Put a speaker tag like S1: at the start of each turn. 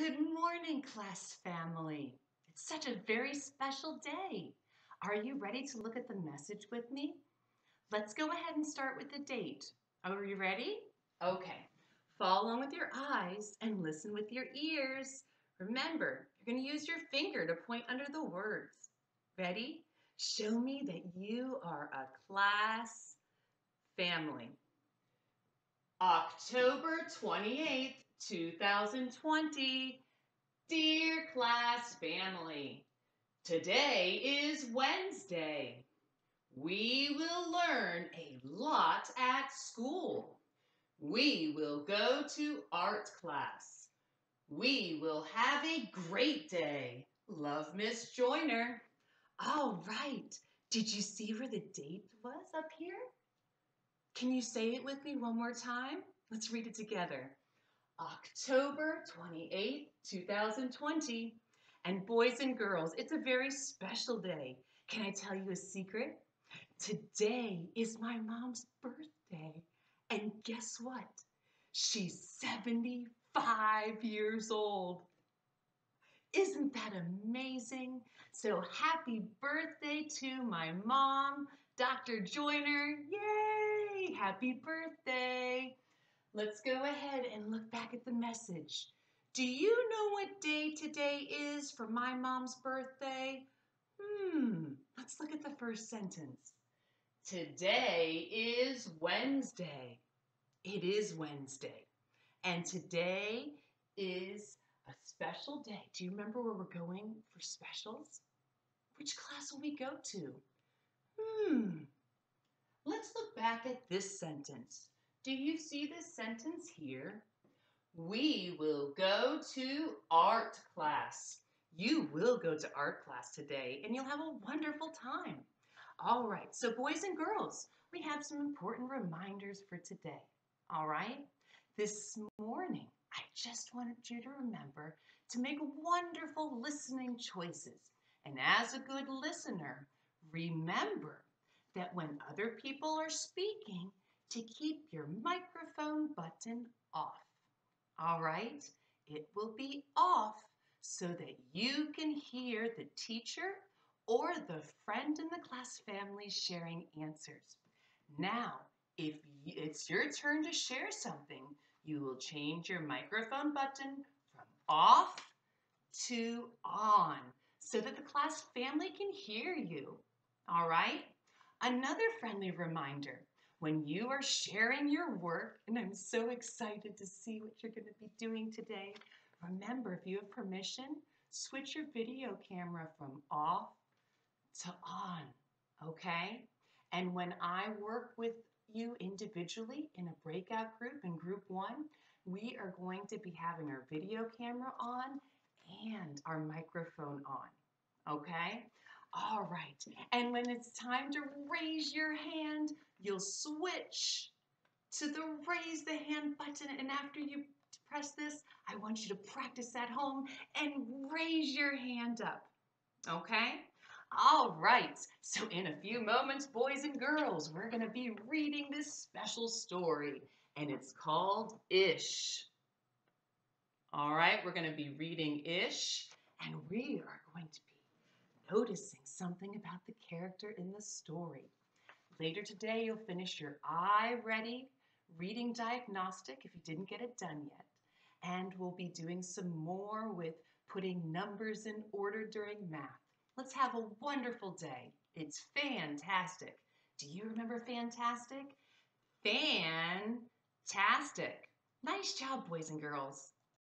S1: Good morning, class family. It's such a very special day. Are you ready to look at the message with me? Let's go ahead and start with the date. Oh, are you ready? Okay. Follow along with your eyes and listen with your ears. Remember, you're going to use your finger to point under the words. Ready? Show me that you are a class family. October 28th, 2020. Dear class family, today is Wednesday. We will learn a lot at school. We will go to art class. We will have a great day. Love Miss Joyner. All right. Did you see where the date was up here? Can you say it with me one more time? Let's read it together. October 28th, 2020. And boys and girls, it's a very special day. Can I tell you a secret? Today is my mom's birthday. And guess what? She's 75 years old. Isn't that amazing? So happy birthday to my mom, Dr. Joyner. Yay! Happy birthday. Let's go ahead and look back at the message. Do you know what day today is for my mom's birthday? Hmm, let's look at the first sentence. Today is Wednesday. It is Wednesday. And today is a special day. Do you remember where we're going for specials? Which class will we go to? Hmm. Let's look back at this sentence. Do you see this sentence here? We will go to art class. You will go to art class today and you'll have a wonderful time. All right, so boys and girls, we have some important reminders for today. All right, this morning, I just wanted you to remember to make wonderful listening choices. And as a good listener, remember that when other people are speaking, to keep your microphone button off. All right, it will be off so that you can hear the teacher or the friend in the class family sharing answers. Now, if it's your turn to share something, you will change your microphone button from off to on so that the class family can hear you. All right? Another friendly reminder when you are sharing your work, and I'm so excited to see what you're going to be doing today. Remember, if you have permission, switch your video camera from off to on, okay? And when I work with you individually in a breakout group in group one, we are going to be having our video camera on and our microphone on, okay? All right, and when it's time to raise your hand, you'll switch to the raise the hand button. And after you press this, I want you to practice at home and raise your hand up, okay? All right, so in a few moments, boys and girls, we're gonna be reading this special story, and it's called Ish. All right, we're gonna be reading Ish, and we are going to be noticing something about the character in the story. Later today, you'll finish your iReady reading diagnostic if you didn't get it done yet. And we'll be doing some more with putting numbers in order during math. Let's have a wonderful day. It's fantastic. Do you remember fantastic? Fantastic. Nice job, boys and girls.